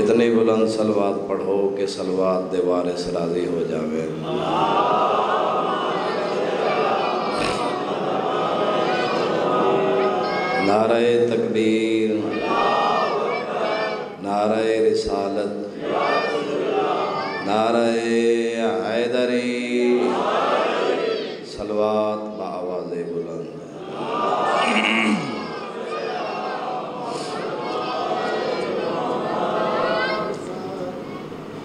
इतनी बुलंद सलवात पढ़ो कि सलवात दीवार से राज़ी हो जावे। नारे तकबीर, नारे रिसालत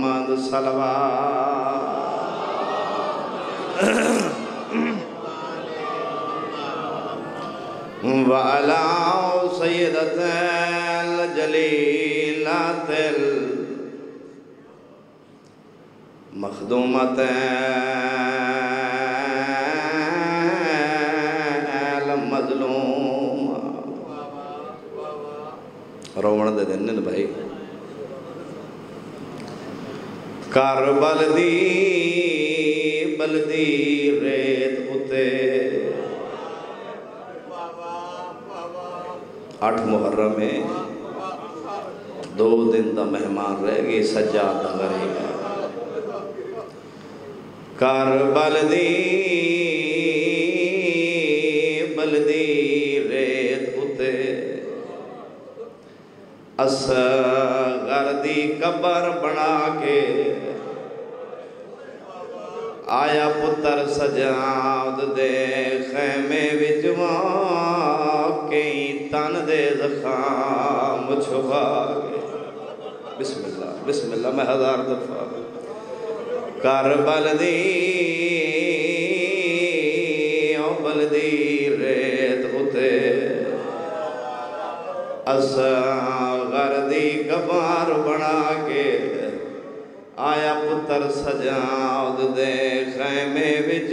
मोहम्मद सलवा वाला सैदतल जलीलातल मखदूमत मजलूम रोवण दे देने ने कर बलदी बलदी रेत उते। अठ मुहर्रम में दो दिन का मेहमान रह गए सज्जाद दा गरीब। कर बलदी बलदी रेत उते। असगर दी कबर बना के आया पुत्र सजाद दे खैमे कई तन दे के बिस्मिल्लाह बिस्मिल्लाह मैं हज़ार दफ़ा कर बलदी ओ बलदी रेत उते असगर दी कबार बना आया पुत्र सजाद दे खैमे विच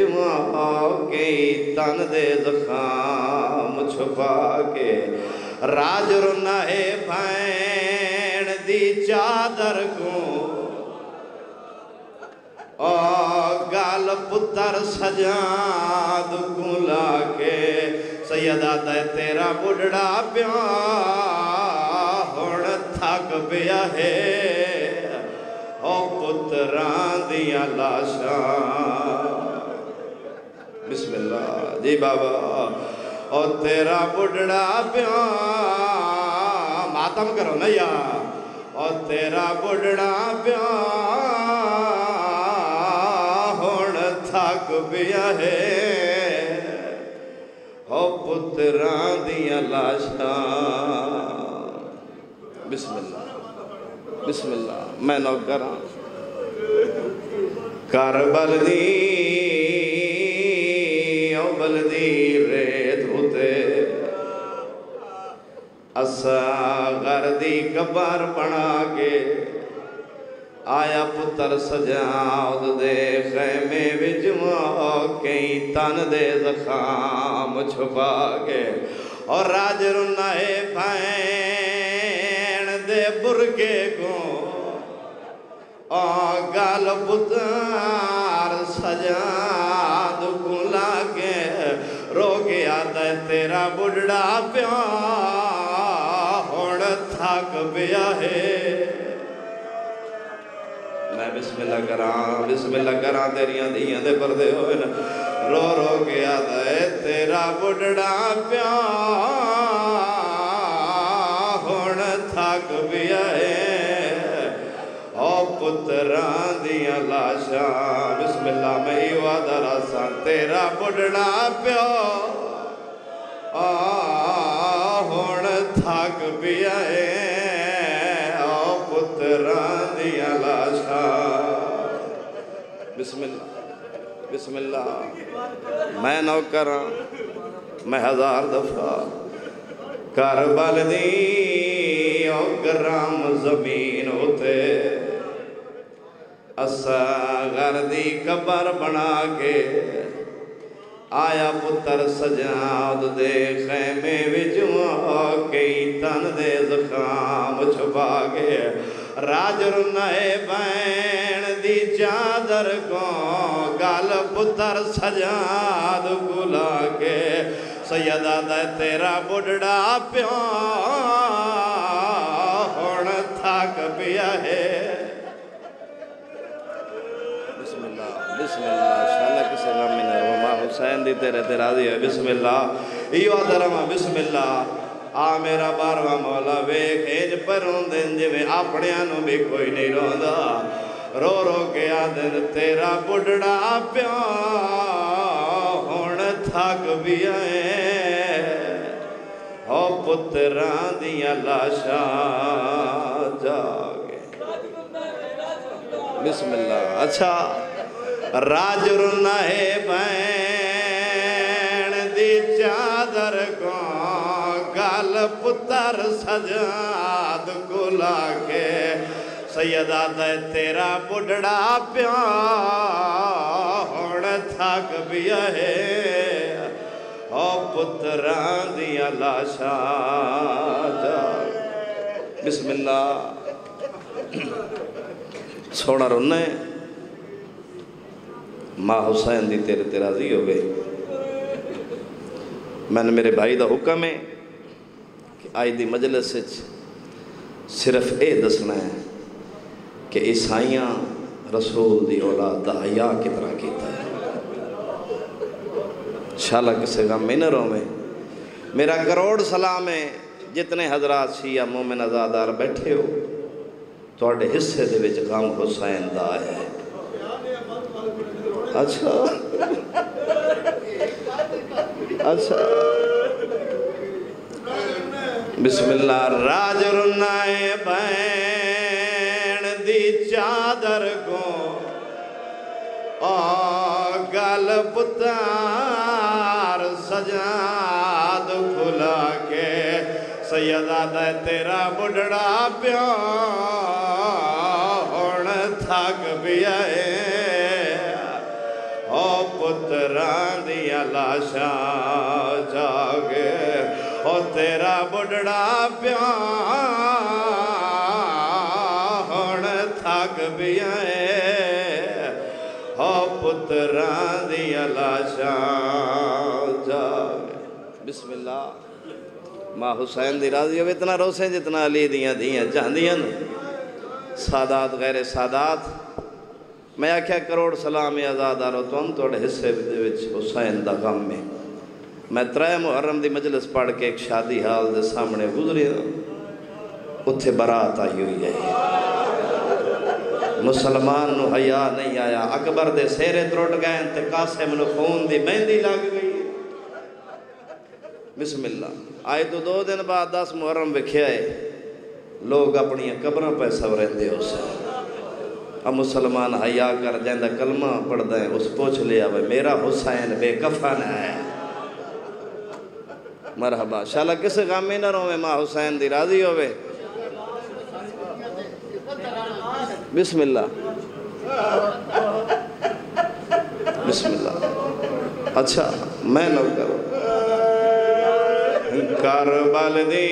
के तन दे जखाम छुपा के राज रुना है भैन दी चादर को ओ गाल पुत्र सजाद के सैयदा ते तेरा बुढ़ड़ा प्या हुण थक पिया है ओ पुत्रां दियाँ लाशां बिस्मिल्लाह जी बाबा ओ तेरा बुढ़ड़ा प्या मातम करो ना ओ तेरा बुढ़ड़ा प्या हुण थक पिया है हो पुत्रां दियाँ लाशां बिस्मिल्लाह बिस्मिल्लाह मैं नौकर कर बल बल रेत धूते। असा कर दी कबार बना के आया पुत्र सजाद दे खैमे बिच कई तन दे जखाम छुपा के और राज रुनाए भैन दे बुरके को অগাল পুতার সজাদ গুলাকে रोगे आता है तेरा बुढ़ा प्या हूँ थक पिया है। मैं बिस्मिल्ला करा बिस्मिल्ला करा तेरिया धिया दे परदे होए रो रो के आता तेरा बुढ़ा प्या पुत्रा दिया लाशा बिस्मिल्लाह मैं ही वादा रासा तेरा बुढ़ड़ा प्यो हुण थक पिया है ओ पुत्रा दिया लाशा बिस्मिल्लाह बिस्मिल्लाह मैं नौकर हाँ मैं हज़ार दफ़ा कर बल असा घर दी कबर बना के आया पुत्र सजाद दे खैमे कई तन दे जखाम छुपा के। राज रुनाए बैण दी चादर को गल पुत्र सजाद गुला के। सैयदा दे तेरा बुढ़ड़ा प्यो हुसैन दी तेरे ते राज़ी है बिस्मिल्लाह इयो दरमा बिस्मिल्लाह आ मेरा बारवा मौला वेख इंज परोंदे जिवें अपणियाँ नु भी कोई नहीं रोंदा। रो रो के आदन, तेरा बुढ़ड़ा प्या हुण थक भी आए हो पुत्रा दिया लाशा जागे। बिस्मिल्लाह अच्छा राज रुनाए बैण पुत्र सजाद को लाके, सैयदा दे तेरा बुढ़ड़ा प्या थक भी है। ओ पुत्रा दिया लाशा जाग बिस्मिल्लाह। सोना रोना है। माँ हुसैन दी तेरे ते राज़ी हो गए मैंने मेरे भाई का हुक्म है कि अज की मजलिस सिर्फ़ ये दसना है कि ईसाइया रसूल की औलाद का हया कितना किया है। शाला किसी का में रोवे। मेरा करोड़ सलाम है, जितने हजरात सी या मोमिन आजादार बैठे हो थोड़े हिस्से के गम हुसैन का है। अच्छा। अच्छा। बिस्मिल्ला राज रुनाए भैण दी चादर को ओ गल पुतार सजाद खुला के सैयदा दादा त बुढड़ा पियो हुण थक पी ओ पुत्रां दी लाशा जाग तेरा बुढ़ा प्यार थक पिया हो पुत्रा दिया लाशा बिस्मिल्ला माँ हुसैन दी राज़ी अब इतना रोसे जितना अली दियाँ दियाँ जादियाँ सादात, गैरे सादात। मैं आख्या, करोड़ सलाम आज़ाद आ तुम थोड़े हिस्से हुसैन का गम है। मैं त्रै मुहर्रम की मजलिस पढ़ के एक शादी हाल के सामने गुजरिया उत्थे बारात आई हुई है। मुसलमान हया नहीं आया। अकबर दे सेरे त्रुट गए ते कासिम खून दी मेहंदी लग गई। बिस्मिल्ला आए तो दो दिन बाद दस मुहर्रम वेख्या है लोग अपन कबर पे सवरेंदे उस। मुसलमान हया कर जाता कलमा पढ़दा है, उस पूछ लिया, भाई मेरा हुसैन बेकफन है। मरहबा। शाला किस गम ही ना रोवे माँ हुसैन दी राज़ी होवे? बिस्मिल्लाह। बिस्मिल्लाह। अच्छा मैं न करो। कर बलदी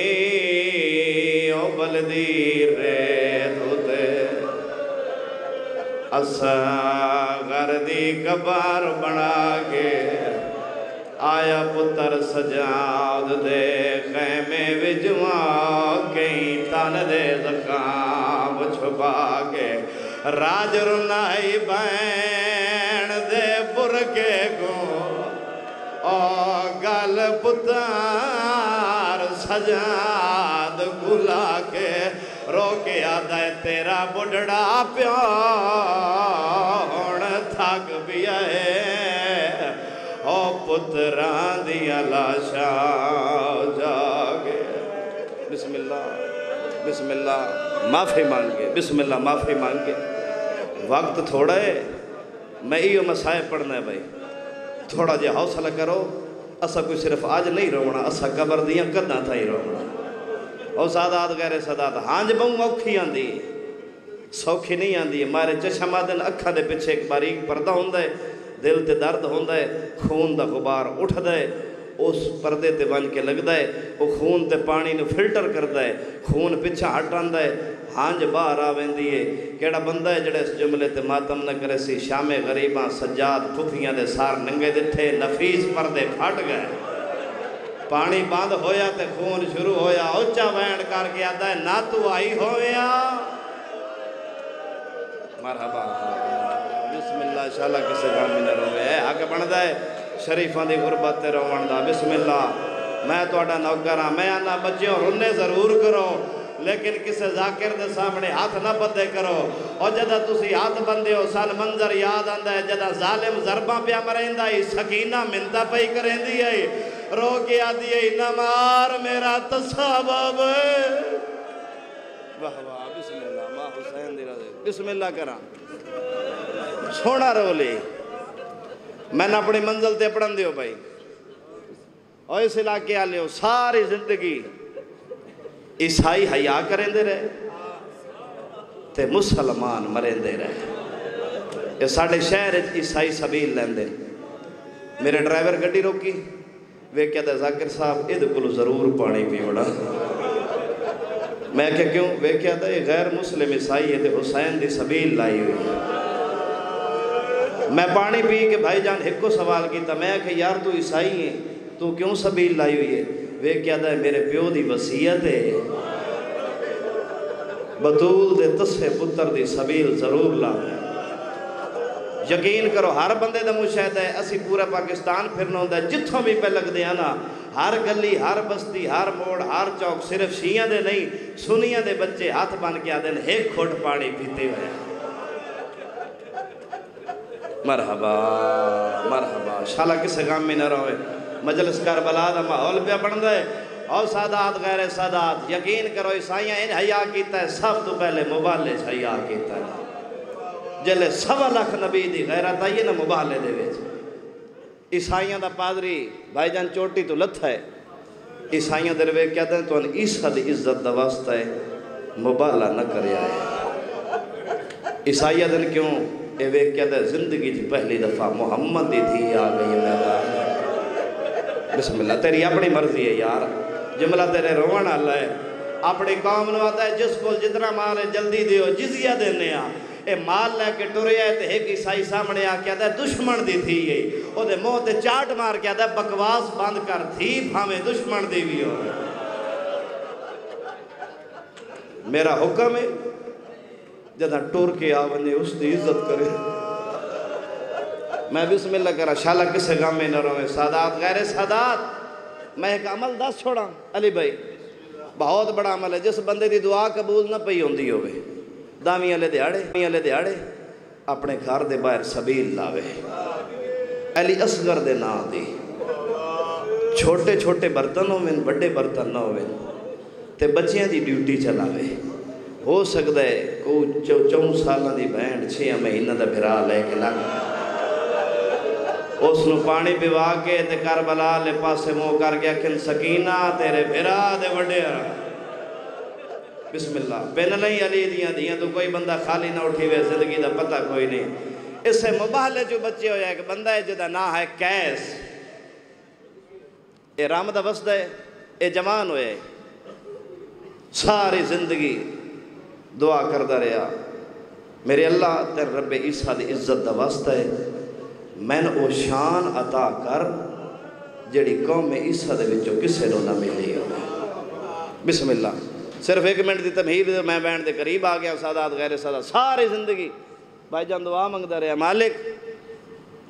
ओ बलदी रे तोते असा घर दी कबार बना के आया पुत्र सजाद दे खैमे विजवा कई तन दे जकाम छुपा के राज रुनाई बैण दे बुरके को ओ गल पुतार सजाद गुला के रोके आदा तेरा बुढ़ड़ा पुत्रा दिया लाशा जागे। बिस्मिल्लाह बिस्मिल्लाह। माफ़ी मांगे, बिस्मिल्लाह, माफ़ी मांगे। वक्त थोड़ा है, मैं इो मसाए पढ़ना है भाई। थोड़ा जिहा हौसला करो, असा कोई सिर्फ़ अज नहीं रोना असा कबर दियाँ कदा ताई रोना और सादात, गैरे सदात, हांज बहु औखी आंदी सौखी नहीं आंदी मारे चशमा दिन अखा के पिछे एक बारीक पर्दा होंगे दिल से दर्द हों, खून का गुबार उठद उस पर बन के लगता है, वो खून के पानी फ़िल्टर करता है, खून पिछा हट आता है। हांज बहार आ वेंदी है। कि बंदा है जड़े इस जुमले से मातम न करे सी, शामे गरीबा सजाद खुफिया के सार नंगे दिठे नफीस पर फट गए। पानी बंद होया तो खून शुरू होया उचा बैंड करके आता है, ना तू आई हो मरहबा। बिस्मिल्लाह किसे काम ਬਣਦਾ ਹੈ ਸ਼ਰੀਫਾਂ ਦੀ ਗੁਰਬਤ ਤੇ ਰੋਵਣ ਦਾ ਬਿਸਮਿਲlah ਮੈਂ ਤੁਹਾਡਾ ਨੌਕਰ ਹਾਂ ਮੈਂ ਆਨਾ ਬੱਚਿਓ ਰੁੰਨੇ ਜ਼ਰੂਰ ਕਰੋ लेकिन किसी जाकिर के सामने हाथ ना बदे करो और जदा तुसी हाथ बंदे हो सन मंजर याद आंदा है जदा जालिम जरबा पिया मरेंदा ही सकीना मिनता पई करेंदी है रो के आदि है न मार मेरा तसाबब वाह वाह बिस्मिल्लाह मां हुसैन दी रज़ा बिस्मिल्लाह करा सोना रोले मैंने अपनी मंजिल ते पढ़न दियो भाई। और इस इलाके हो सारी ज़िंदगी ईसाई हया करेंदे रहे ते मुसलमान मरेंदे रहे। ये साढ़े शहर ईसाई सबील लेंदे। मेरे ड्राइवर गड्डी रोकी। वे कहते जाकिर साहब ये को ज़रूर पानी पीवना मैं क्या क्यों? वे कहता ये गैर मुस्लिम ईसाई है तो हुसैन की सबील लाई हुई है। मैं पानी पी के भाईजान एक को सवाल किया मैं कि यार, तू ईसाई है, तू क्यों सबील लाई हुई है? वे क्या है, मेरे प्यो की वसीयत है। बतूल दे तस्से पुत्र की सबील ज़रूर ला यकीन करो, हर बंदे का मुशाहिदा है। असी पूरा पाकिस्तान फिरना होंगे जितों भी पे लगते हैं ना, हर गली, हर बस्ती, हर मोड़, हर चौक, सिर्फ़ शीया दे नहीं, सुनिया दे बच्चे हाथ बन के आते हैं एक खुट पानी पीते हुए मरहबा मरहबा, शाला किसे काम में न रहे। मजलिस कर बला का माहौल पे बनता है और सादात, गैर सादात, यकीन करो, ईसाइया इन हया किया सब तो पहले मुबाले हया किया जल्ले सवा लख नबी की गैरत आई है ना मुबाले दे ईसाइया का पादरी भाईजान चोटी तो लथा है। ईसाइया दे वे कहते हैं तो ईसा की इज़्ज़त का वास्ता है, मुबाला न कर ईसाइया दिन क्यों ये वेख ज़िंदगी पहली दफ़ा मुहम्मद की थी आ गई मैदान। बिस्मिल्ला तेरी अपनी मर्ज़ी है यार। जुमला तेरे रोवन आला है। अपनी कौम आता है, जिस को जितना माल है, जल्दी दियो जिजिया देने ये माल लैके टुरया तो एक ईसाई सामने आके आता दुश्मन की थी है वो मुँह से चाट मार क्या आता बकवास बंद कर, थी भावे दुश्मन की भी हो। मेरा हुक्म है जदा टुर के आ वने उसकी इज़्ज़त करे। मैं भी बिस्मिल्लाह करा, शाला किसे गम न रहे सादात, गैर सादात। मैं एक अमल दस छोड़ा। अली भाई, बहुत बड़ा अमल है। जिस बंदे की दुआ कबूल ना पई होंगी होवे दावी वाले दिहाड़े वाले दिहाड़े, अपने घर के बाहर सबील लावे। अली असगर दे नां दी। छोटे छोटे बर्तन होवे बड़े बर्तन ना होवे ते बच्चियाँ दी ड्यूटी चलावे। हो सकता है को चौ चौ साल की भैन छे महीने का फिरा लैके लग उसनु पानी पिवा के ते करबला ले पासे मुँह कर गया किन सकीना, तेरे फिरा दे वडे बिस्मिल्लाह। बिन नहीं अली दियाँ दियाँ तो कोई बंदा खाली ना उठी वे, ज़िंदगी का पता कोई नहीं। इसे मुबाहले जो बच्चे होया, एक बंदा है जिदा ना है कैस। ये रम का है ये जवान होया सारी ज़िंदगी दुआ करता रहा। मेरे अल्लाह ते रब्बे ईसा की इज़्ज़त का वास्ता है। मैन वो शान अता कर, जड़ी कौम ईसा के किसी को ना मिली हो बिस्मिल्ला सिर्फ़ एक मिनट की तमहीर मैं बैठ के करीब आ गया, सादात, गैर सादा सारी ज़िंदगी। भाई जान, दुआ मंगता रहा, मालिक।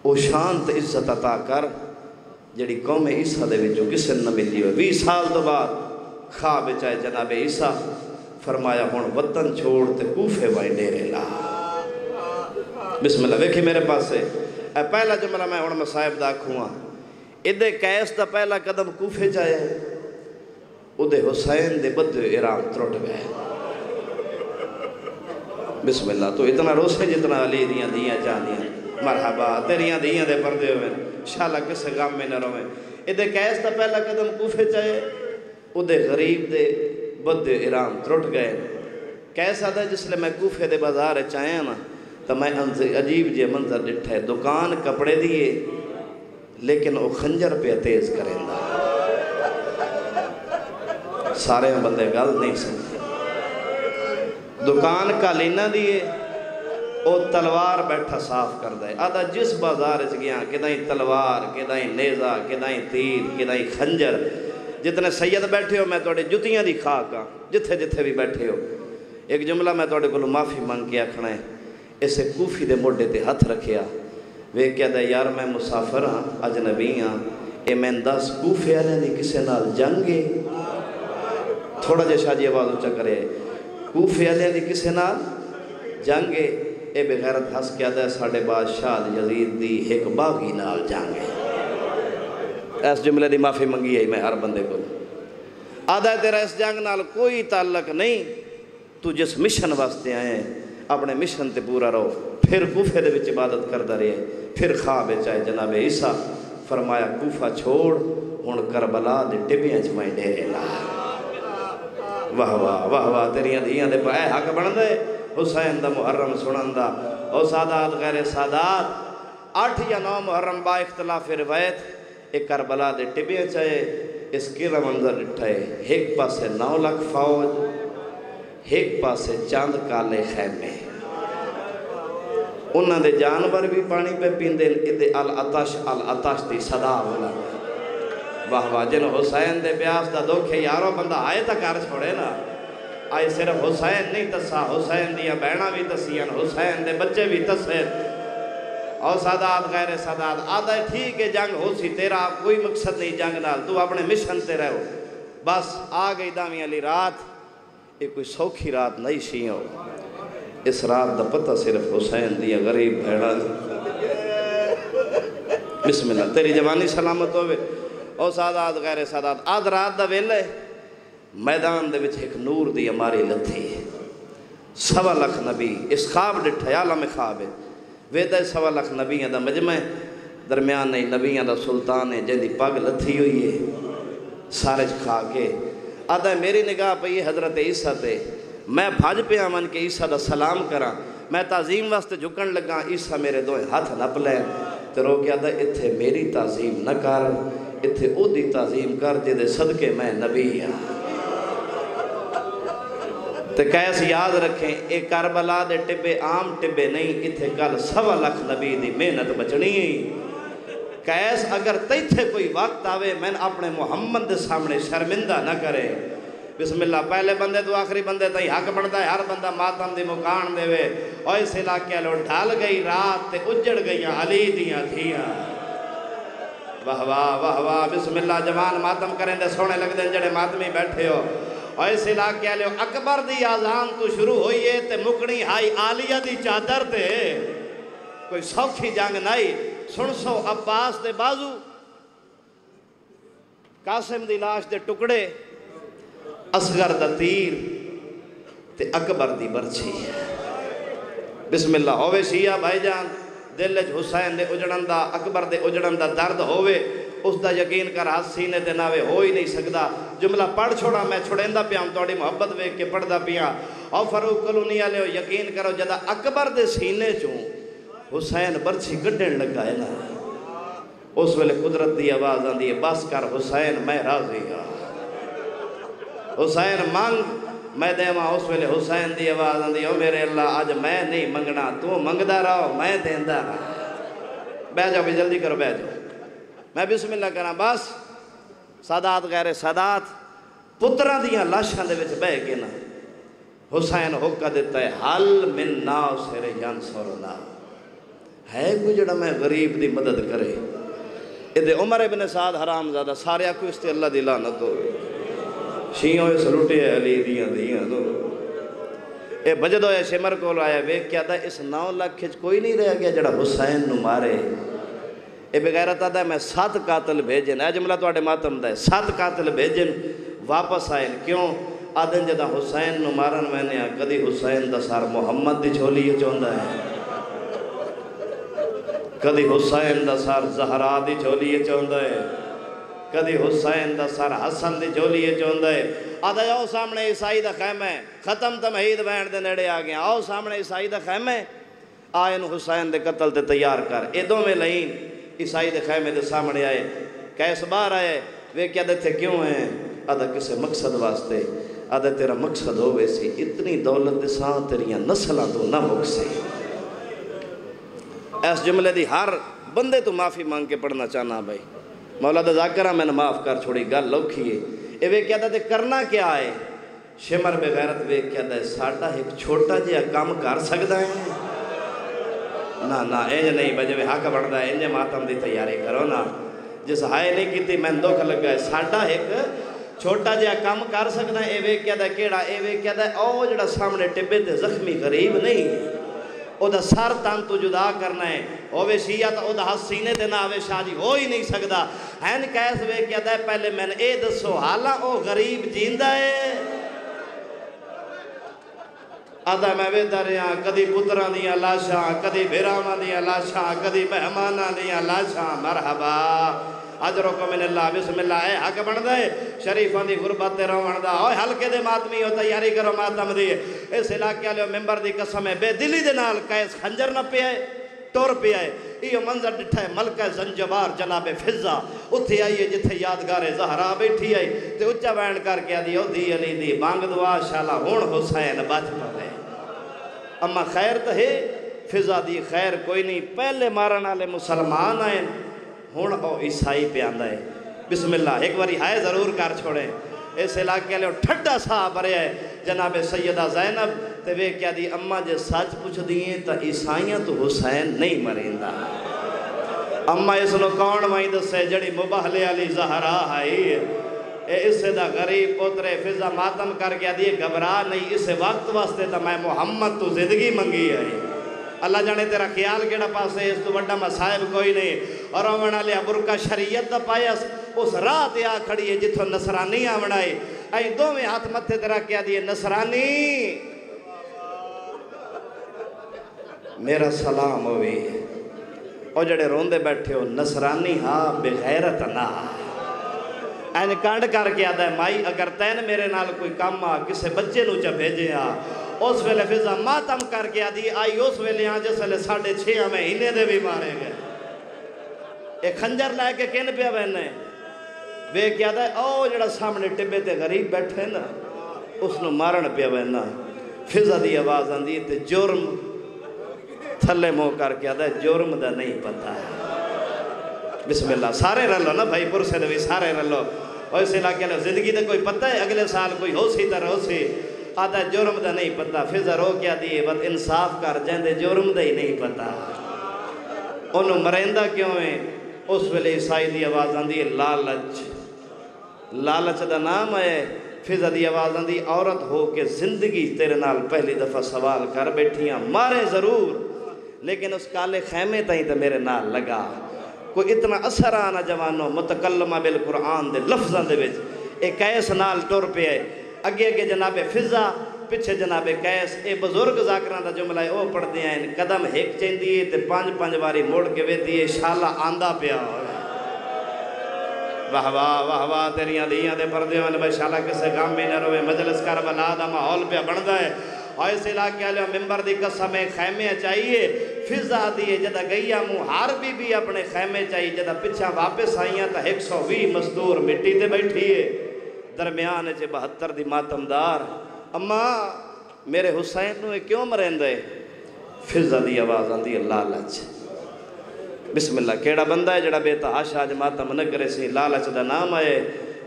वो शांत इज़्ज़त अता कर जी कौम ईसा के किसी न मिली हो भी साल तो बाद खा बचाए जनाबे ईसा। फरमाया हूँ वतन छोड़ कूफे वाई डेरे ला। बिस्मिल्ला वेखी मेरे पास। पहला जुमला मैं हूँ मसाहिब का आखूँ इधे कैस का पहला कदम कूफे च आया उदे हुसैन दे बदे इराम त्रुट गए। बिस्मिल्ला तो इतना रोसे जितना अली दियाँ दियाँ चाहदियाँ। मरहबा, तेरिया दियाँ दे पर्दे हुए शाला किस गम में न रोवे। इधे कैस का पहला कदम कूफे च आए उदे गरीब दे बदे इराम त्रुट गए। कैस आता जिसले मैं कूफे दे बाज़ार आया ना तो मैं अजीब जे मंजर डिठा। दुकान कपड़े दिए, लेकिन वो खंजर पे तेज करेंदा सारे बंदे गल नहीं सुनते दुकान कालीना दिए वो तलवार बैठा साफ़ कर दे आदा जिस बाज़ार गया कि तलवार कि नेजा कि तीर कि खंजर जितने सैयद बैठे हो, मैं थोड़े जुतियाँ की खाक हाँ जिथे जिथे भी बैठे हो। एक जुमला मैं थोड़े को माफ़ी मंग के आखना है इसे कूफी के मोढे ते हथ रखिया वे कहता यार, मैं मुसाफर हाँ अजनबी हाँ ये मैं दस कूफे वाले की किसी नाल जंग थोड़ा जहा शाह आवाज़ उच्चा करे। कूफे वाले की किसी नाल जंग ये बेगैरत हस के साढ़े बादशाह यजीद की एक बागी जंग है इस जुमले की माफ़ी मंगी आई मैं हर बंदे को आदा तेरा इस जंग नाल कोई ताल्लक नहीं। तू जिस मिशन वास्ते आए अपने मिशन से पूरा रहो। फिर कूफे के इबादत करता रहे फिर खा बेचाए जनाबे ईसा। फरमाया कूफा छोड़ हूँ करबला के टिबिया च मैं डेरे ला। वाह वाह वाह वाह, तेरिया धियाँ के पाए हक बनते हुसैन का मुहर्रम सुनन का और सादात सादात अठ या नौ मुहर्रम बा इख्तलाफ रिवायत। एक करबला के टिबिया च इस किला मंजर डिठा है एक पास नौ लख फौज एक पास चंद काले खैमे उन्होंने जानवर भी पानी पे पींदे इधे अल अतश अल अतश की सदा बोला वाह वाह जिन हुसैन के ब्यास का दुख है यारो बंदा आए तो कर छोड़े ना आए सिर्फ़ हुसैन नहीं दसा हुसैन दहना भी दसियान हुसैन के बच्चे भी दसे और सादात गैर सादात आदा ठीक है, जंग हो सी, तेरा कोई मकसद नहीं जंग नाल। तू अपने मिशन से रहो। बस आ गई दावी अली रात। ये कोई सौखी रात नहीं सी हो। इस रात का पता सिर्फ़ हुसैन दिया गरीब भैड़ा बिस्मिल्ला तेरी जवानी सलामत हो सादात गैर सादात अद रात का वेला मैदान के एक नूर की अमारी लथी सवा लख नबी, इस खाब डिठा, आलम खाब है। वेद सवा लख नबिया का मजमा है। दरम्यान नहीं नबिया का सुल्तान है, जिंदी पग लथी हुई है, सारे खा के। आदा मेरी निगाह पई हज़रत ईसा ते। मैं भज पिया मन के ईसा का सलाम करा। मैं तज़ीम वास्ते झुकन लगा ईसा मेरे दो हथ नप लैन तो रोकिया था इतने मेरी तज़ीम न कर इतने ओदी तज़ीम कर जे सदके मैं नबी हाँ तो कैस याद रखें ये करबला दे टिब्बे, आम टिब्बे नहीं इतने कल सवा लख नबी की मेहनत बचनी। कैस अगर तैथे कोई वक्त आवे मैंने अपने मुहम्मद के सामने शर्मिंदा न करे। बिस्मिल्ला पहले बंदे तो आखिरी बंदे तई हक बनता है, हर बंदा मातम की मुकान देवे। और इस इलाके लो ढल गई रात ते उजड़ गई अली दियाँ थियाँ वाह वाह वाह वाह बिस्मिल्ला जवान मातम करें सोने लगते जड़े मातमी बैठे हो। और अकबर की आजान तो शुरू हुई है, ते मुकनी हाई आलिया की चादर ते। कोई सौखी जंग नहीं। सुन सो अब्बास के बाजू। कासिम की लाश के टुकड़े। असगर का तीर ते अकबर की बरछी बिस्मिल्ला होवे शिया भाईजान, दिल च हुसैन के उजड़न का अकबर के उजड़न का दर्द होवे। उसका यकीन कर हाथ सीने ते नावे हो ही नहीं सकता जुमला, पढ़ छोड़ा, मैं छुड़ेंदा पिया थोड़ी मुहब्बत वेख के पढ़दा पिया। और फरूक कलोनी वाले यकीन करो, जदा अकबर के सीने चो, हुसैन बरछी कढ़न लगा है ना उस वेले कुदरत की आवाज़ आती है, बस कर, हुसैन, मैं राज़ी हाँ हुसैन, मंग, मैं देवा। उस वेले हुसैन की आवाज़ आती ओ मेरे अल्लाह अज मैं नहीं मंगना तू मंगता रहो, मैं देंदा रहा। बह जाओ, भी जल्दी करो बह जाओ। मैं बिस्मिल्लाह करा, बस। सादात गैर सादात। पुत्रा दियाँ लाशां दे बह के ना। हुसैन होका दिता है, हल मिन ना सिर जन ना है कोई जड़ा मैं गरीब की मदद करे? ये उमर इबन साद हराम ज़्यादा सारे को इस अल्लाह की लानत हो शीओ इस लुटे अली दियाँ दियाँ तो। ये बजद होया सिमर को आया वेख क्या था इस नौ लख कोई नहीं रह गया जड़ा हुसैन मारे। ये बगैरत आता मैं सत्त कातल भेजन है जुमला तो मातम का सत्त कातल भेजन वापस आए क्यों आदन जदा हुसैन मारन मैंने कभी हुसैन का सर मुहम्मद की झोली चाहता है कभी हुसैन का सर जहरा की झोली चाहता है कभी हुसैन का सर हसन की झोली चाहता है आदा आओ सामने ईसाई का खैम है खत्म तमहीद बैंड के नेड़े आ गया आओ सामने ईसाई का खैम है आ इन हुसैन के कतल से तैयार कर ए दोवें लाइन ईसाई के खैमे के सामने आए। कैस बाहर आए। वे क्या इतने क्यों है अदा किसी मकसद वास्ते? आदा तेरा मकसद हो सी, इतनी दौलत सा तेरिया नस्लों तो ना मुक सी। इस जुमले की हर बंदे तो माफ़ी मांग के पढ़ना चाहना भाई। मौला दा जाकरा, मैंने माफ़ कर, छोड़ी गल औखी है ये वे क्या ते करना क्या है शिमर बेगैरत वे क्या साडा एक छोटा जहा काम कर सकता है ਨਾ ਨਾ ਇੰਜ ਨਹੀਂ ਬਜਵੇ ਹੱਕ ਬਣਦਾ ਇੰਜ ਮਾਤਮ ਦੀ ਤਿਆਰੀ ਕਰੋ ਨਾ। ਜੇ ਸਹਾਇ ਨਹੀਂ ਕੀਤੀ ਮੈਨੂੰ ਦੁੱਖ ਲੱਗਾ ਸਾਡਾ ਇੱਕ ਛੋਟਾ ਜਿਹਾ ਕੰਮ ਕਰ ਸਕਦਾ, ਇਹ ਵੇਖਿਆ ਦਾ ਕਿਹੜਾ, ਇਹ ਵੇਖਿਆ ਦਾ ਉਹ ਜਿਹੜਾ ਸਾਹਮਣੇ ਟਿੱਬੇ ਤੇ ਜ਼ਖਮੀ ਗਰੀਬ ਨਹੀਂ ਉਹਦਾ ਸਰ ਤਨ ਤੋਂ ਜੁਦਾ ਕਰਨਾ ਹੈ। ਹੋਵੇ ਸ਼ੀਆ ਤਾਂ ਉਹਦਾ ਹੱਥ ਸੀਨੇ ਤੇ ਨਾ ਆਵੇ ਸ਼ਾਦੀ ਹੋ ਹੀ ਨਹੀਂ ਸਕਦਾ। ਹੈਨ ਕੈਸ ਵੇਖ ਦਾ ਪਹਿਲੇ ਮੈਨੂੰ ਇਹ ਦੱਸੋ, ਹਾਲਾ ਉਹ ਗਰੀਬ ਜਿੰਦਾ ਹੈ? ਆਦਾ ਮੈਂ ਵੇਦਾ ਰਿਆਂ ਕਦੀ ਪੁੱਤਰਾਂ ਦੀਆਂ ਲਾਸ਼ਾਂ ਕਦੀ ਭੇਰਾਵਾਂ ਦੀਆਂ ਲਾਸ਼ਾਂ ਕਦੀ ਮਹਿਮਾਨਾਂ ਦੀਆਂ ਲਾਸ਼ਾਂ ਮਰਹਬਾ अजरो कमिल्ला बिस्मिल्ला है हक बनता है शरीफों की गुरबत रोवन का ओए हल्के दे मातमी हो तैयारी करो मातम दी इस इलाके वाले मैंबर की कसम है बेदिली के नाल कैस खंजर न पिया तुर पिया यो मंजर डिठा है मलका जंजबार जनाबे फिजा उत्थे आई है जिथे यादगार जहरा बैठी आई तो उच्चा बैन करके आदि ओधी अली दी बांग दुआ शाला हूँ हुसैन बच पवे अम्मा खैर तो है, फिजा दी खैर कोई नहीं। पहले मारन वाले मुसलमान आए हूँ वह ईसाई पे आंदा है। बिस्मिल्ला एक बार हाय ज़रूर कर छोड़े। इस इलाके वाले ठंडा साह भरिया है। जनाबे सैयदा जैनब तो वे क्या दी, अम्मा जे सच पुछ दिए तो ईसाइया तो हुसैन नहीं मरेंदा। अम्मा इसनो कौन वही दसे जड़ी मुबाहले वाली जहरा आई इसे दा गरीब पोतरे फिजा मातम कर करके आदि घबरा नहीं। इस वक्त वास्ते तो मैं मुहम्मद तो ज़िंदगी मंगी है। अल्लाह जाने तेरा ख्याल केड़ा पास है इस तो बड़ा मसाहिब कोई नहीं। और आवन वाले बुरका शरीयत का पायस उस राह ते आ खड़ी है जिथों नसरानी आवना है आई। दोवें हाथ मत्थे ते रख के आदि नसरानी। मेरा सलाम और जड़े रोंदे बैठे हो, नसरानी हा बेगैरत ना। एन कंड करके है माई अगर तैन मेरे नाल कोई काम आ किसी बच्चे च भेजे आ उस वेले फिजा मातम करके आदि आई उस वेले आ जिस वेले साढ़े छे महीने दे भी मारे गए ये खंजर लैके किन पे बहने वे क्या ओ जड़ा सामने टिब्बे ते गरीब बैठे ना उसनु मारन पे बहना फिजा की आवाज़ आती तो जुर्म थले मोह करके आता जुर्म का नहीं पता बिस्मिल्ला सारे रलो ना भाई पुरुष भी सारे रलो और इस इलाके ज़िंदगी का कोई पता है, अगले साल कोई हो सी तो हो सी। आदा जुर्म का नहीं पता फिजर हो क्या दिए, बस इंसाफ कर जाते जुर्म का ही नहीं पता। उन्होंने मरेंदा क्यों है? उस वेले ईसाई की आवाज़ आती है, लालच। लालच का नाम है फिजा की आवाज़ आती औरत हो के ज़िंदगी तेरे नाल पहली दफ़ा सवाल कर बैठी मारे ज़रूर, लेकिन उस काले खैमे तई तो मेरे नाल लगा। कोई इतना असर आना जवानों मुतकलमा बिल कुरान के लफ्ज़ों के कैस नाल तुर पे है अगे अगे जनाबे फिजा, पिछे जनाबे कैस। ये बजुर्ग जाकर का जुमला है वह पढ़ते हैं कदम हिक चेंदी है तो पाँच पाँच बारी मुड़ के वेदी है, शाला आंदा पिया वाह वाह वाह वाह, तेरिया धियाँ दे परदे ने बशाला किसे काम में न रोवे। मजलिस कर बला दा माहौल पे बनदा है। और इस इलाके वाले मिंबर दी कसम है, खैमे चाहिए फिजा दिए, जदा गईया मुँह हार भी भी अपने खैमे चाहिए जदा पिछा वापस आईया तो एक सौ भी मजदूर मिट्टी ते बैठी है। दरम्यान च बहत्तर दी मातमदार, अम्मा, मेरे हुसैन नु क्यों मरेंदे? फिजा दी आवाज़ आती है, लालच। बिस्मिल्ला केड़ा बंदा है जड़ा बेतहाशा अज मातम न करे सी, लालच का नाम है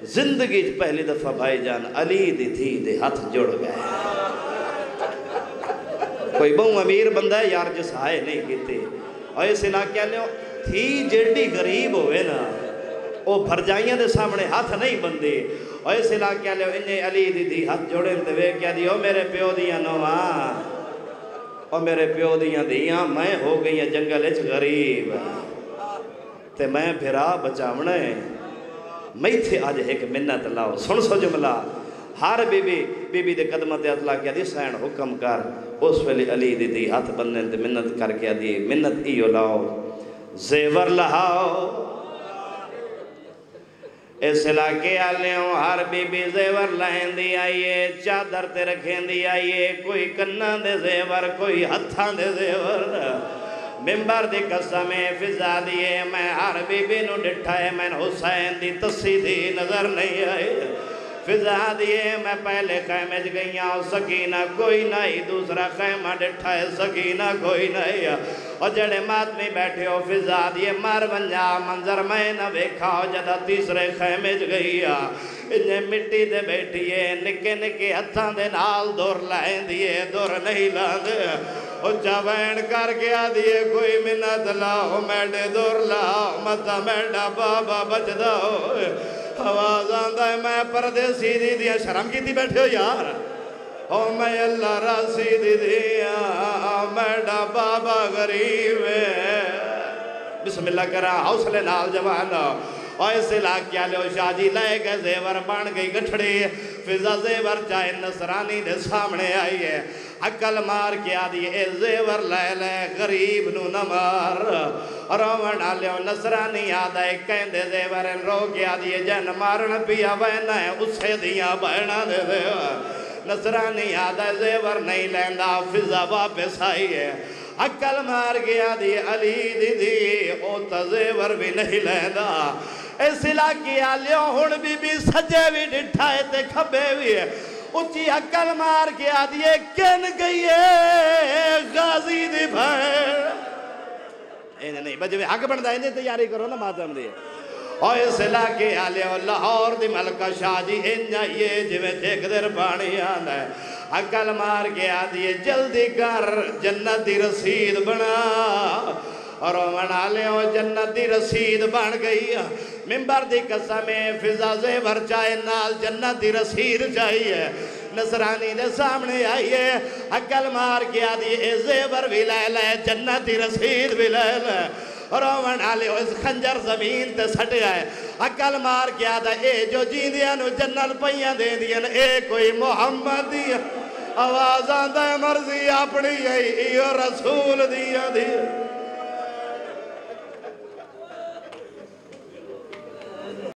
ज़िंदगी पहली दफ़ा भाईजान अली दी थी दे हाथ जुड़ गए। कोई बहु अमीर बंदा है यार जिस हाय नहीं कीते और इस इलाके वाले थी जेडी गरीब होवे ना वो भरजाइया के सामने हाथ नहीं बंदे और इस इलाके वाले इन्हें अली दी दी हाथ जोड़े ते वे क्या दी ओ मेरे प्यो दिया नोवा और मेरे प्यो दियाँ धियाँ मैं हो गई जंगल च गरीब ते मैं फिरा बचावना है मैं थे अज एक मिन्नत लाओ सो हर बीबी बीबी के कदम ते हथ के आदि सैन हुक्म कर। उस वेले अली दी दी हथ बनने ते मिन्नत करके आदि मिन्नत इो लाओ। जेवर लहाओ। इस इलाके हर बीबी जेवर लैंदी आईए चादर ते रखेंदी आईए कोई कन्ना दे जेवर, कोई हथा दे जेवर। मिंबर दी कसम फिजा दिए मैं हर बीबी नु डिठा है मैं हुसैन दी तसी दी नज़र नहीं आई। फिजा दिए, मैं पहले खैमे च गई सकीना कोई नहीं, दूसरा खैमा डिठा है, सकीना कोई नहीं। और जड़े मातमी बैठे हो फिजा दिए, मर बंजा मंजर मैं न वेखा जदा तीसरे खैमे च गई इन्हें मिट्टी दे बैठी है निके निके हथा दे नाल दुर लैंदी है दुर नहीं लाते उच्चा बैन करके दिए, कोई मिन्नत लाओ, मैडे दुर लाओ मता मैडा बाबा बचदा हो आवाज़ आंदा मैं परदेसी दी दिया शर्म की बैठे हो यार। ओ, मैं अल्लाह रासी दी दिया मैडा बाबा गरीब बिस्मिल्लाह करा, हौसले नाल जवान और इस इलाके लो शाजी लै गए, जेवर बन गई गठड़ी। फिजा जेवर चाहे नसरानी दे सामने आई है। अकल मार के आदि, ए जेवर लै ले, गरीब नु न मार। रोवण आलियो, नसरानी याद है कहते जेवर रो के आदि जन मारन पिया बहन है उसे दिया बहना दे दे। नसरानी है जेवर नहीं लेंदा, फिजा वापस आई है अकल मार के आदि अली दीदी, ओ तजेवर भी नहीं लेंदा। इस इलाके आलियो हुन बीबी सजे भी डिठा है खबे भी है उची अकल मार के आदिए किन गई गाजी नहीं बजे हक बनता इन्हें तैयारी करो ना मातम दी। लाहौर मलका शाह जी इंजा ये जिमें देखदे पानी आंदा है। अकल मार के आदिए जल्दी कर, जन्नत दी रसीद बना। और मना लियो जन्नत दी रसीद बन गई मिंबर दी कसम फिजा जेवर चाहे नाल जन्नत दी रसीद चाहिए नसरानी दे सामने आइए अकल मार के आदि जेवर भी ले ले, जन्नत दी रसीद भी ले ले। रोवन आले इस खंजर ज़मीन ते सटिया है। अकल मार के आदा, ए जो जींदियाँ नु जन्नत पईयां दे दियाँ ए कोई मोहम्मद दी आवाज़ आंदा मर्ज़ी अपनी है इयो रसूल दी दी